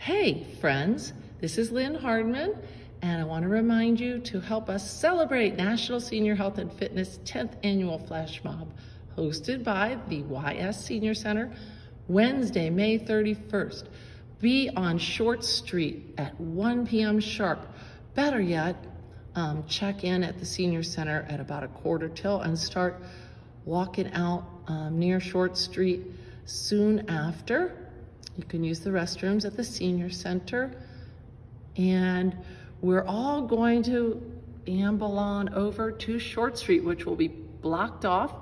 Hey, friends, this is Lynn Hardman, and I want to remind you to help us celebrate National Senior Health and Fitness 10th Annual Flash Mob, hosted by the YS Senior Center, Wednesday, May 31st. Be on Short Street at 1 p.m. sharp. Better yet, um, check in at the Senior Center at about a quarter till and start walking out um, near Short Street soon after. You can use the restrooms at the Senior Center. And we're all going to amble on over to Short Street, which will be blocked off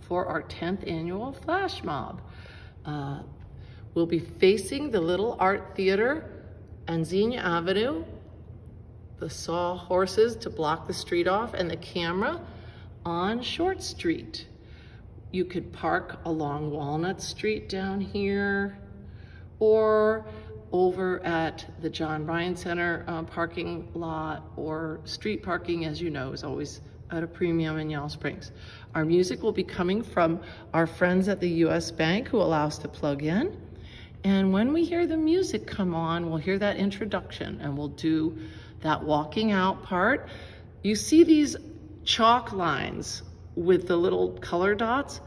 for our 10th annual flash mob. Uh, we'll be facing the Little Art Theater and Xenia Avenue, the saw horses to block the street off, and the camera on Short Street. You could park along Walnut Street down here, or over at the John Bryan Center uh, parking lot or street parking, as you know, is always at a premium in Yellow Springs. Our music will be coming from our friends at the US Bank who allow us to plug in. And when we hear the music come on, we'll hear that introduction and we'll do that walking out part. You see these chalk lines with the little color dots?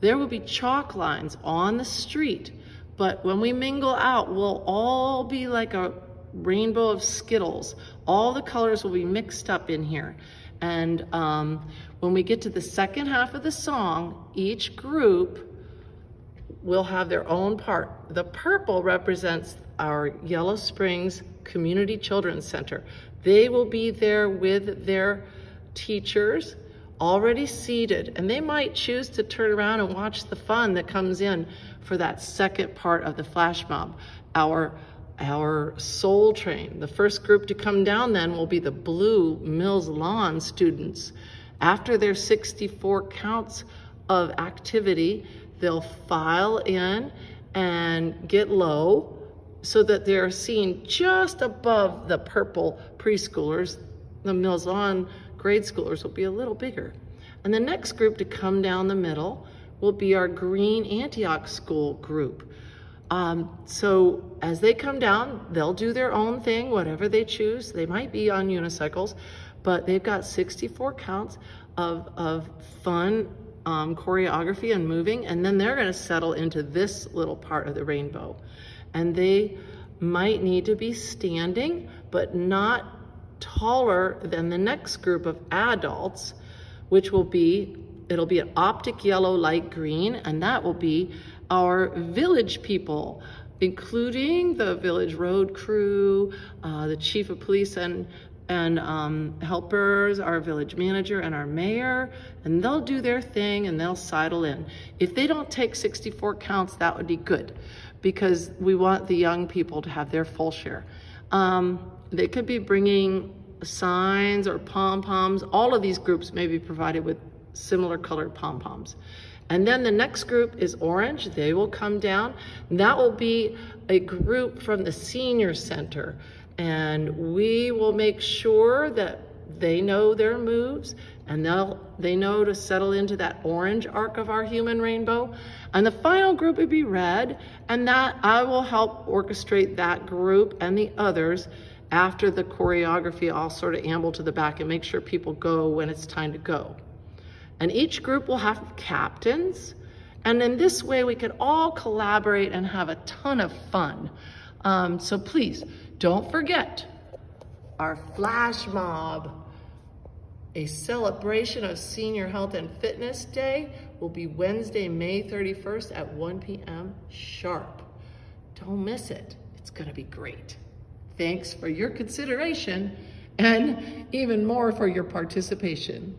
There will be chalk lines on the street but when we mingle out, we'll all be like a rainbow of Skittles. All the colors will be mixed up in here. And um, when we get to the second half of the song, each group will have their own part. The purple represents our Yellow Springs Community Children's Center. They will be there with their teachers already seated, and they might choose to turn around and watch the fun that comes in for that second part of the flash mob, our, our soul train. The first group to come down then will be the blue Mills Lawn students. After their 64 counts of activity, they'll file in and get low so that they're seen just above the purple preschoolers. The Mills Lawn grade schoolers will be a little bigger. And the next group to come down the middle will be our Green Antioch School group. Um, so as they come down, they'll do their own thing, whatever they choose. They might be on unicycles, but they've got 64 counts of, of fun um, choreography and moving, and then they're gonna settle into this little part of the rainbow. And they might need to be standing, but not taller than the next group of adults, which will be, it'll be an optic yellow light green, and that will be our village people, including the village road crew, uh, the chief of police and and um, helpers, our village manager and our mayor, and they'll do their thing and they'll sidle in. If they don't take 64 counts, that would be good because we want the young people to have their full share. Um, they could be bringing signs or pom-poms. All of these groups may be provided with similar colored pom-poms. And then the next group is orange. They will come down. That will be a group from the senior center. And we will make sure that they know their moves and they'll they know to settle into that orange arc of our human rainbow. And the final group would be red, and that I will help orchestrate that group and the others after the choreography, I'll sort of amble to the back and make sure people go when it's time to go. And each group will have captains. And in this way, we can all collaborate and have a ton of fun. Um, so please, don't forget our flash mob, a celebration of Senior Health and Fitness Day will be Wednesday, May 31st at 1 p.m. sharp. Don't miss it. It's gonna be great. Thanks for your consideration and even more for your participation.